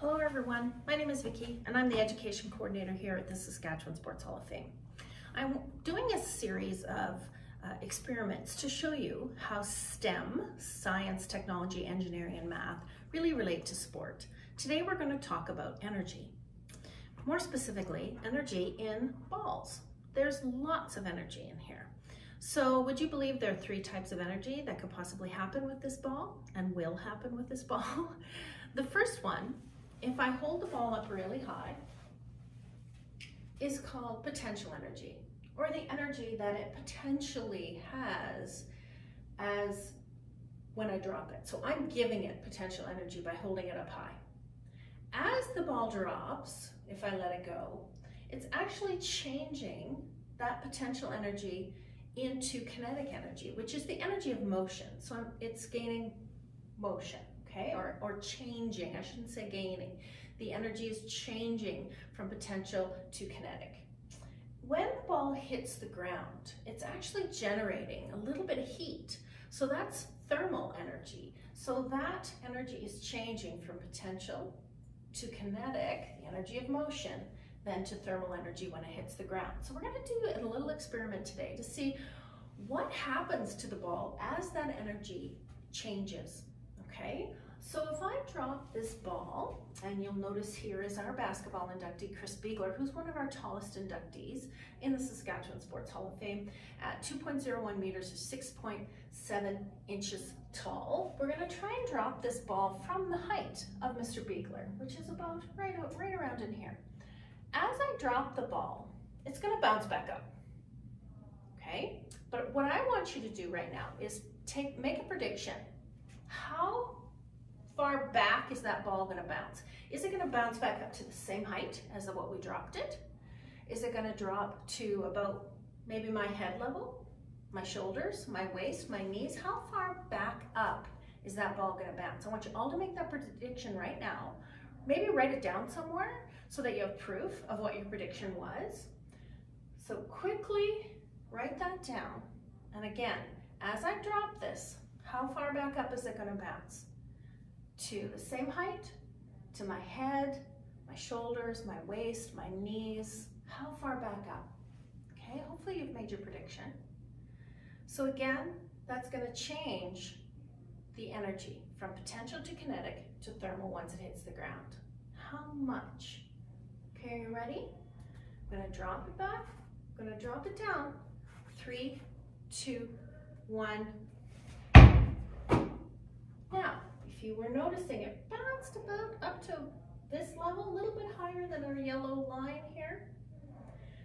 Hello everyone, my name is Vickie and I'm the Education Coordinator here at the Saskatchewan Sports Hall of Fame. I'm doing a series of uh, experiments to show you how STEM, science, technology, engineering, and math really relate to sport. Today we're going to talk about energy. More specifically, energy in balls. There's lots of energy in here. So would you believe there are three types of energy that could possibly happen with this ball and will happen with this ball? the first one, if I hold the ball up really high, is called potential energy or the energy that it potentially has as when I drop it. So I'm giving it potential energy by holding it up high. As the ball drops, if I let it go, it's actually changing that potential energy into kinetic energy, which is the energy of motion. So it's gaining motion, okay, or, or changing, I shouldn't say gaining. The energy is changing from potential to kinetic. When the ball hits the ground, it's actually generating a little bit of heat. So that's thermal energy. So that energy is changing from potential to kinetic, the energy of motion, then to thermal energy when it hits the ground. So we're gonna do a little experiment today to see what happens to the ball as that energy changes, okay? So if I drop this ball, and you'll notice here is our basketball inductee, Chris Beegler, who's one of our tallest inductees in the Saskatchewan Sports Hall of Fame at 2.01 meters or 6.7 inches tall. We're gonna try and drop this ball from the height of Mr. Beegler, which is about right, right around in here. As I drop the ball, it's gonna bounce back up, okay? But what I want you to do right now is take make a prediction. How far back is that ball gonna bounce? Is it gonna bounce back up to the same height as what we dropped it? Is it gonna drop to about maybe my head level, my shoulders, my waist, my knees? How far back up is that ball gonna bounce? I want you all to make that prediction right now. Maybe write it down somewhere so that you have proof of what your prediction was. So quickly write that down. And again, as I drop this, how far back up is it gonna bounce? To the same height, to my head, my shoulders, my waist, my knees, how far back up? Okay, hopefully you've made your prediction. So again, that's gonna change the energy from potential to kinetic to thermal once it hits the ground. How much? Okay, are you ready? I'm gonna drop it back, I'm gonna drop it down. Three, two, one. Now, if you were noticing, it bounced about up to this level, a little bit higher than our yellow line here.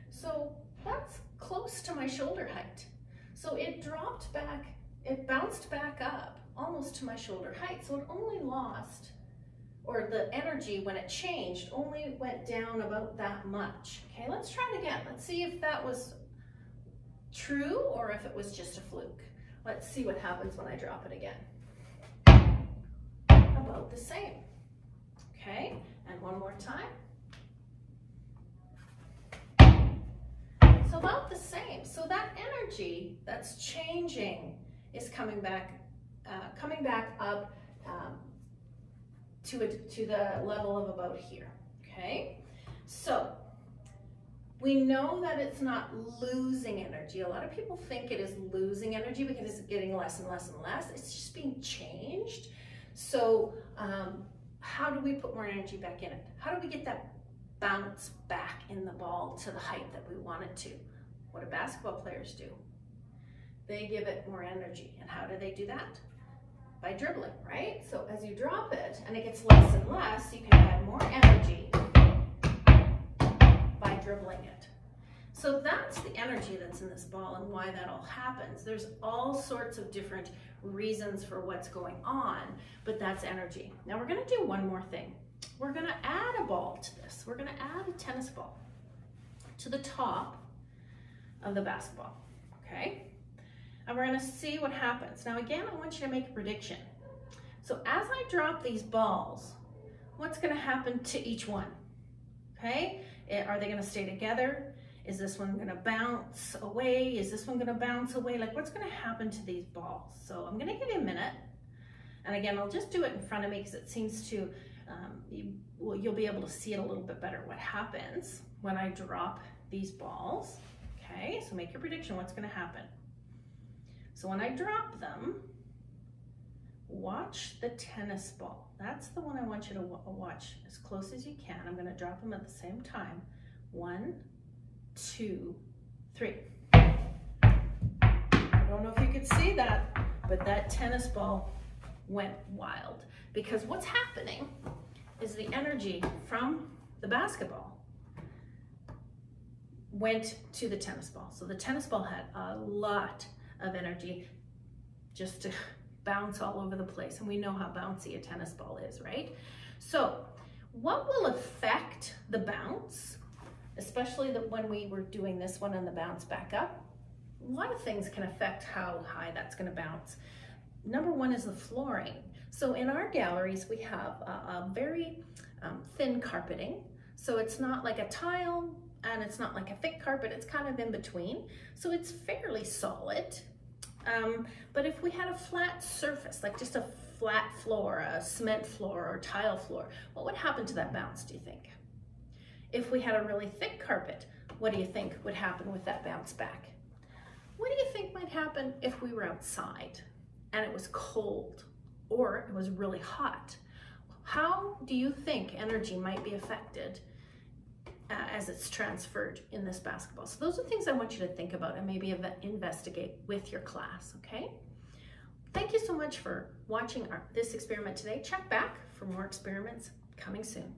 So that's close to my shoulder height. So it dropped back, it bounced back up almost to my shoulder height. So it only lost, or the energy when it changed only went down about that much. Okay, let's try it again. Let's see if that was true or if it was just a fluke. Let's see what happens when I drop it again. About the same. Okay, and one more time. So about the same. So that energy that's changing is coming back, uh, coming back up um, to, a, to the level of about here, okay? So we know that it's not losing energy. A lot of people think it is losing energy because it's getting less and less and less. It's just being changed. So um, how do we put more energy back in it? How do we get that bounce back in the ball to the height that we want it to? What do basketball players do? They give it more energy. And how do they do that? By dribbling, right? So as you drop it and it gets less and less, you can add more energy by dribbling it. So that's the energy that's in this ball and why that all happens. There's all sorts of different reasons for what's going on, but that's energy. Now we're gonna do one more thing. We're gonna add a ball to this. We're gonna add a tennis ball to the top of the basketball, okay? And we're gonna see what happens. Now again, I want you to make a prediction. So as I drop these balls, what's gonna happen to each one? Okay, eh, are they gonna stay together? Is this one gonna bounce away? Is this one gonna bounce away? Like what's gonna happen to these balls? So I'm gonna give you a minute. And again, I'll just do it in front of me because it seems to um, well, you'll be able to see it a little bit better what happens when I drop these balls. Okay, so make your prediction, what's gonna happen? So when I drop them, watch the tennis ball. That's the one I want you to watch as close as you can. I'm gonna drop them at the same time. One, two, three. I don't know if you could see that, but that tennis ball went wild because what's happening is the energy from the basketball went to the tennis ball. So the tennis ball had a lot of energy just to bounce all over the place. And we know how bouncy a tennis ball is, right? So what will affect the bounce, especially the, when we were doing this one and the bounce back up? A lot of things can affect how high that's gonna bounce. Number one is the flooring. So in our galleries, we have a, a very um, thin carpeting. So it's not like a tile and it's not like a thick carpet, it's kind of in between. So it's fairly solid. Um, but if we had a flat surface, like just a flat floor, a cement floor or tile floor, what would happen to that bounce, do you think? If we had a really thick carpet, what do you think would happen with that bounce back? What do you think might happen if we were outside and it was cold or it was really hot? How do you think energy might be affected uh, as it's transferred in this basketball? So those are things I want you to think about and maybe investigate with your class, okay? Thank you so much for watching our, this experiment today. Check back for more experiments coming soon.